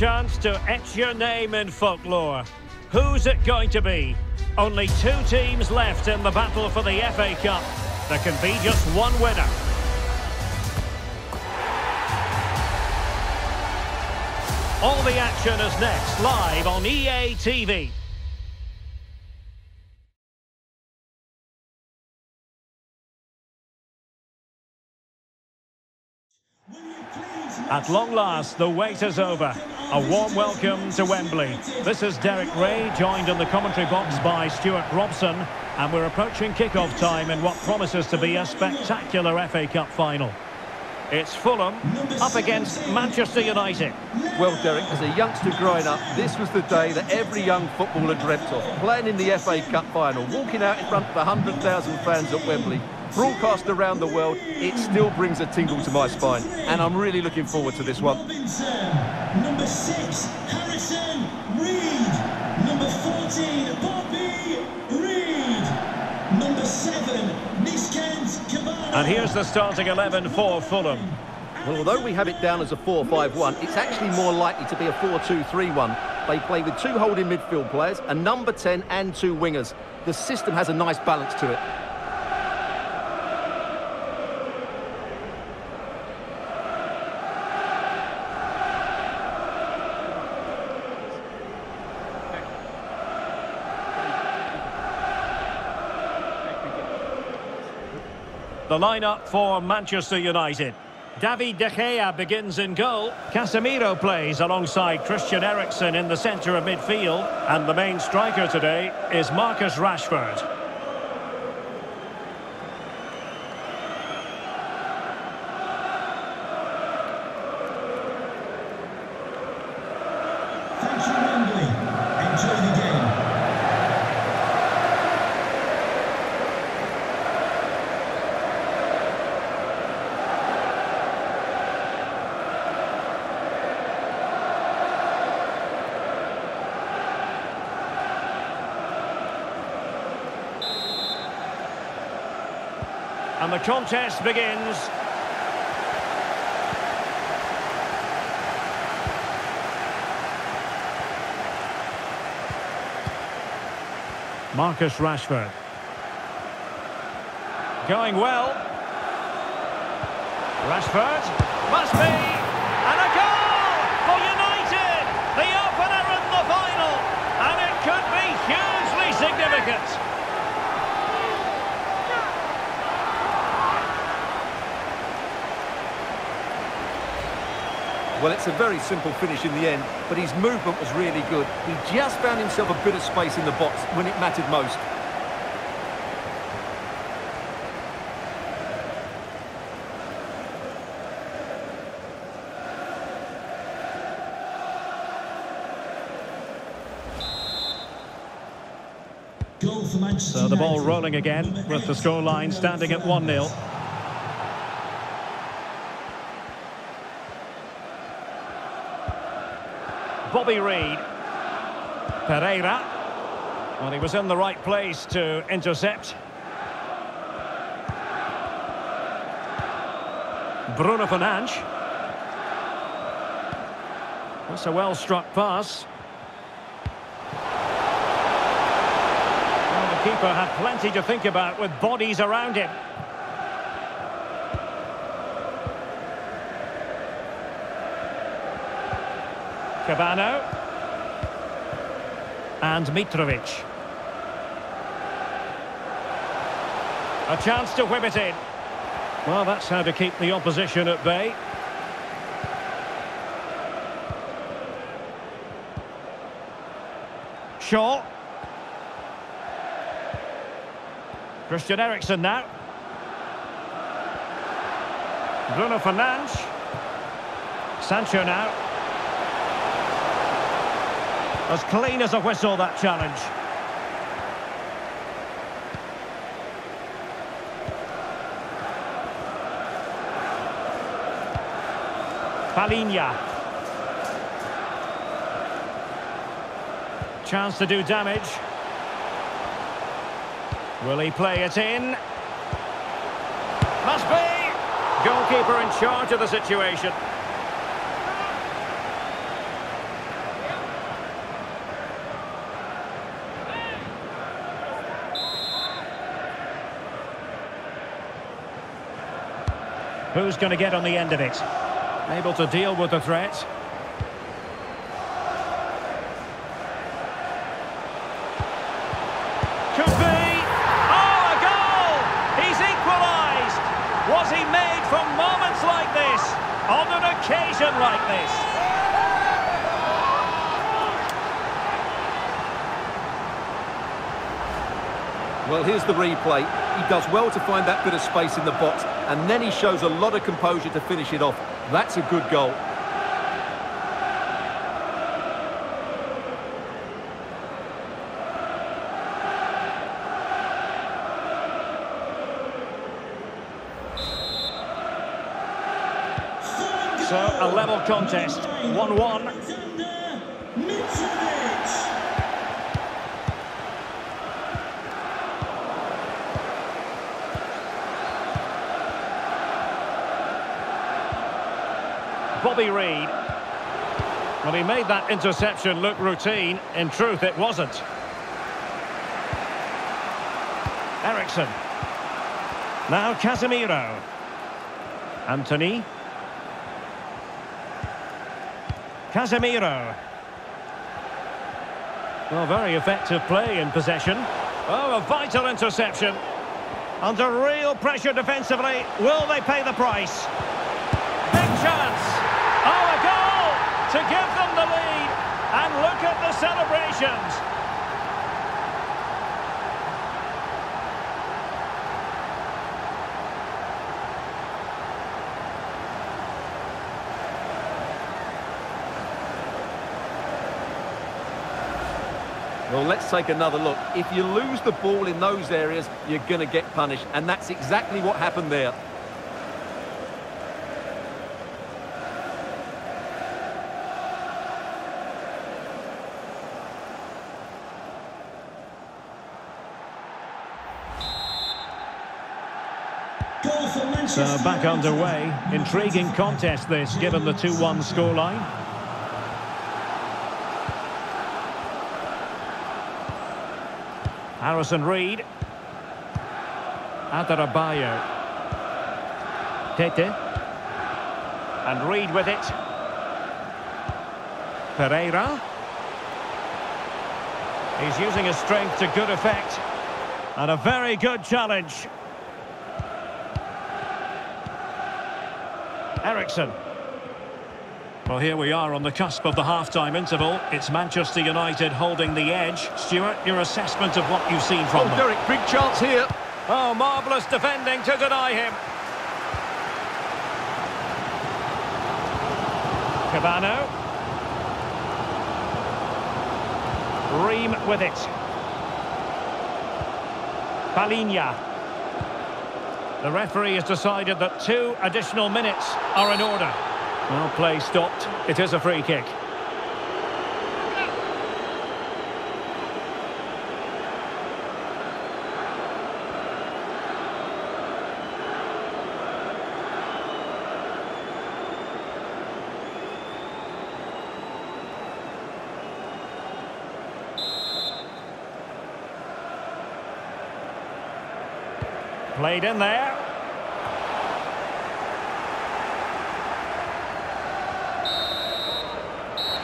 chance to etch your name in folklore. Who's it going to be? Only two teams left in the battle for the FA Cup. There can be just one winner. All the action is next, live on EA TV. At long last, the wait is over. A warm welcome to Wembley. This is Derek Ray, joined in the commentary box by Stuart Robson, and we're approaching kick-off time in what promises to be a spectacular FA Cup final. It's Fulham up against Manchester United. Well, Derek, as a youngster growing up, this was the day that every young footballer dreamt of. Playing in the FA Cup final, walking out in front of 100,000 fans at Wembley, broadcast around the world, it still brings a tingle to my spine. And I'm really looking forward to this one. Number six, Harrison Reed. Number 14, Bobby Reid. Number seven, Kebano. And here's the starting 11 for Fulham. Well, although we have it down as a 4-5-1, it's actually more likely to be a 4-2-3-1. They play with two holding midfield players, a number 10 and two wingers. The system has a nice balance to it. The lineup for Manchester United. David De Gea begins in goal. Casemiro plays alongside Christian Eriksen in the centre of midfield. And the main striker today is Marcus Rashford. And the contest begins. Marcus Rashford. Going well. Rashford. Must be. And a goal for United! The opener in the final. And it could be hugely significant. Well, it's a very simple finish in the end, but his movement was really good. He just found himself a bit of space in the box when it mattered most. Goal for Manchester So the ball rolling again with the scoreline standing at 1-0. Bobby Reid. Pereira. Well, he was in the right place to intercept. Bruno Fernandes. That's a well-struck pass. Well, the keeper had plenty to think about with bodies around him. Kebano. And Mitrovic. A chance to whip it in. Well, that's how to keep the opposition at bay. Shaw. Christian Eriksen now. Bruno Fernandes. Sancho now. As clean as a whistle, that challenge. Palhinha. Chance to do damage. Will he play it in? Must be! Goalkeeper in charge of the situation. Who's going to get on the end of it? Able to deal with the threat. Could be. Oh, a goal! He's equalised. Was he made for moments like this? On an occasion like this? Well, here's the replay. He does well to find that bit of space in the box, and then he shows a lot of composure to finish it off. That's a good goal. So, a level contest. 1-1. Bobby Reid. Well, he made that interception look routine. In truth, it wasn't. Eriksen. Now Casemiro. Antony. Casemiro. Well, very effective play in possession. Oh, a vital interception. Under real pressure defensively. Will they pay the price? Big chance. Oh, a goal to give them the lead. And look at the celebrations. Well, let's take another look. If you lose the ball in those areas, you're going to get punished, and that's exactly what happened there. So Manchester uh, back underway. Intriguing contest this, given the 2-1 scoreline. Harrison Reed. Adarabioyo. Tete. And Reed with it. Pereira. He's using his strength to good effect. And a very good challenge. Eriksen. Well, here we are on the cusp of the half-time interval. It's Manchester United holding the edge. Stuart, your assessment of what you've seen from Oh, them. Derek, big chance here. Oh, marvellous defending to deny him. Kebano. Ream with it. Palhinha. The referee has decided that two additional minutes are in order. Well, play stopped. It is a free kick. Played in there.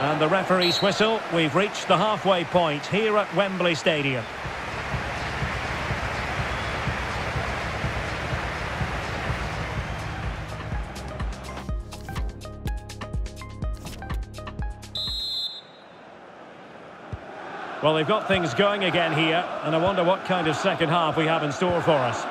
And the referee's whistle. We've reached the halfway point here at Wembley Stadium. Well, they've got things going again here, and I wonder what kind of second half we have in store for us.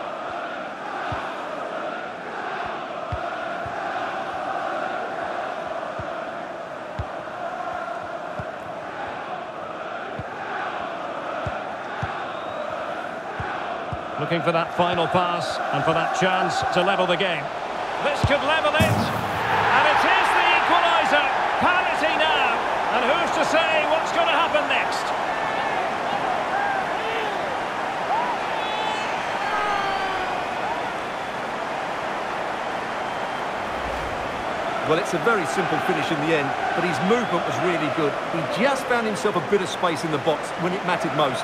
Looking for that final pass and for that chance to level the game. This could level it. And it is the equaliser. Parity now. And who's to say what's going to happen next? Well, it's a very simple finish in the end, but his movement was really good. He just found himself a bit of space in the box when it mattered most.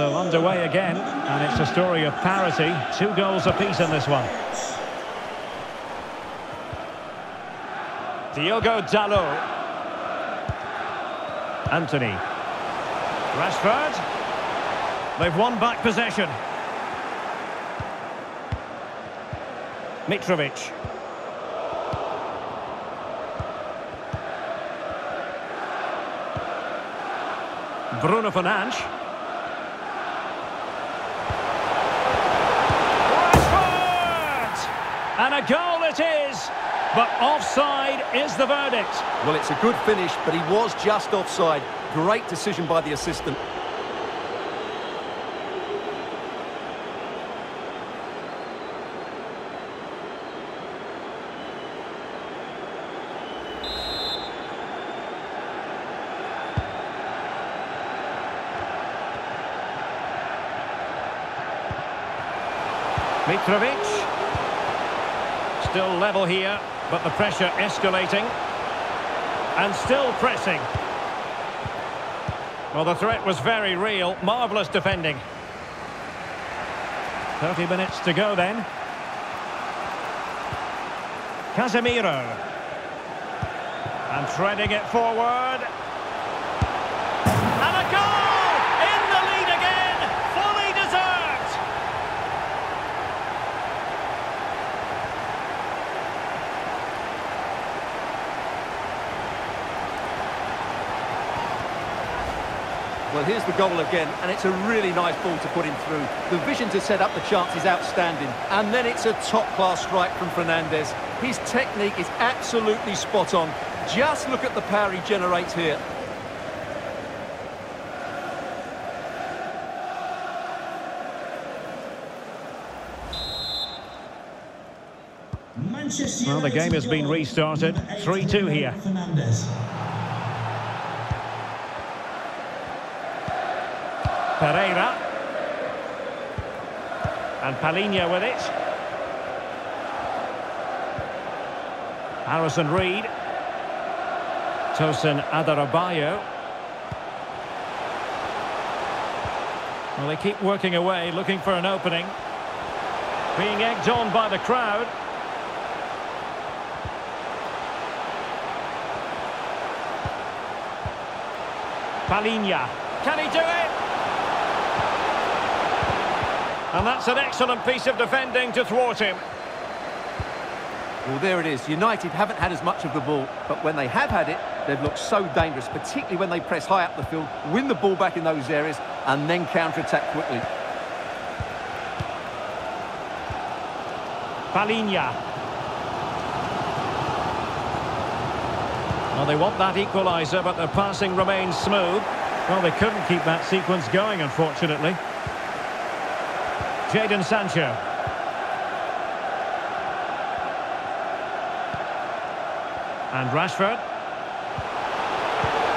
So underway again, and it's a story of parity. Two goals apiece in this one. Diogo Dalot. Antony. Rashford. They've won back possession. Mitrovic. Bruno Fernandes. And a goal it is, but offside is the verdict. Well, it's a good finish, but he was just offside. Great decision by the assistant. Mitrovic. Still level here, but the pressure escalating. And still pressing. Well, the threat was very real. Marvellous defending. 30 minutes to go then. Casemiro. And threading it forward. And a goal! In the lead again! Fully deserved! Well, here's the goal again, and it's a really nice ball to put him through. The vision to set up the chance is outstanding. And then it's a top-class strike from Fernandes. His technique is absolutely spot on. Just look at the power he generates here. Well, the game has been restarted. 3-2 here. Pereira. And Palhinha with it. Harrison Reed. Tosin Adarabioyo. Well, they keep working away, looking for an opening. Being egged on by the crowd. Palhinha. Can he do it? And that's an excellent piece of defending to thwart him. Well, there it is. United haven't had as much of the ball, but when they have had it, they've looked so dangerous, particularly when they press high up the field, win the ball back in those areas, and then counter-attack quickly. Palhinha. Well, they want that equaliser, but their passing remains smooth. Well, they couldn't keep that sequence going, unfortunately. Jadon Sancho. And Rashford.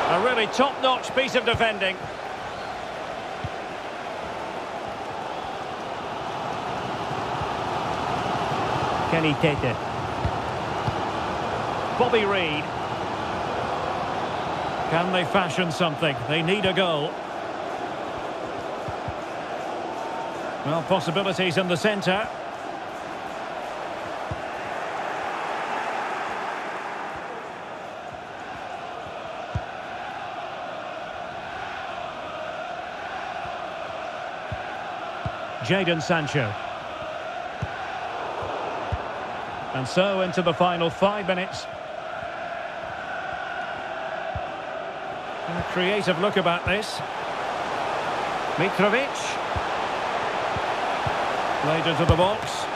A really top-notch piece of defending. Kenny Tete. Bobby Reid. Can they fashion something? They need a goal. Well, possibilities in the centre. Jadon Sancho. And so into the final five minutes. A creative look about this. Mitrovic. Played into the box.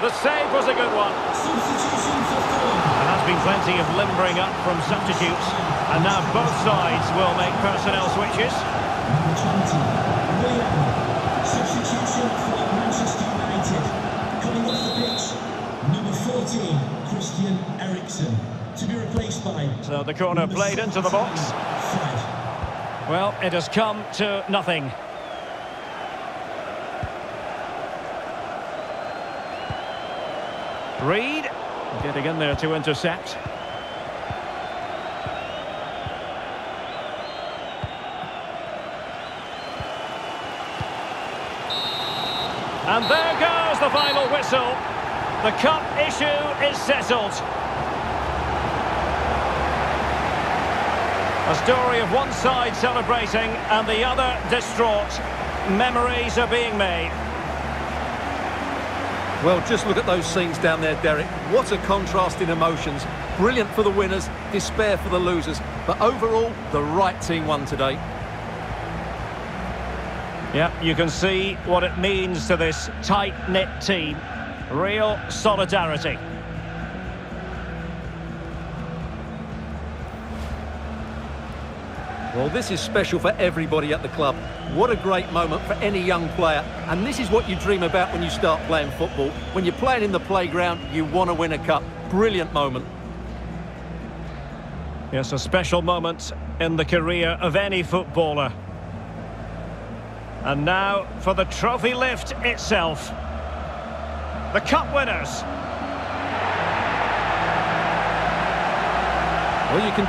The save was a good one. There has been plenty of limbering up from substitutes. And now both sides will make personnel switches. Number 20, Willian. Substitution for Manchester United. Coming off the pitch, number 14, Christian Eriksen. To be replaced by... So the corner played into the box. Well, it has come to nothing. Reed getting in there to intercept. And there goes the final whistle. The cup issue is settled. A story of one side celebrating and the other distraught. Memories are being made. Well, just look at those scenes down there, Derek. What a contrast in emotions. Brilliant for the winners, despair for the losers. But overall, the right team won today. Yeah, you can see what it means to this tight-knit team. Real solidarity. Well, this is special for everybody at the club. What a great moment for any young player. And this is what you dream about when you start playing football. When you're playing in the playground, you want to win a cup. Brilliant moment. Yes, a special moment in the career of any footballer. And now for the trophy lift itself. The cup winners. Well, you can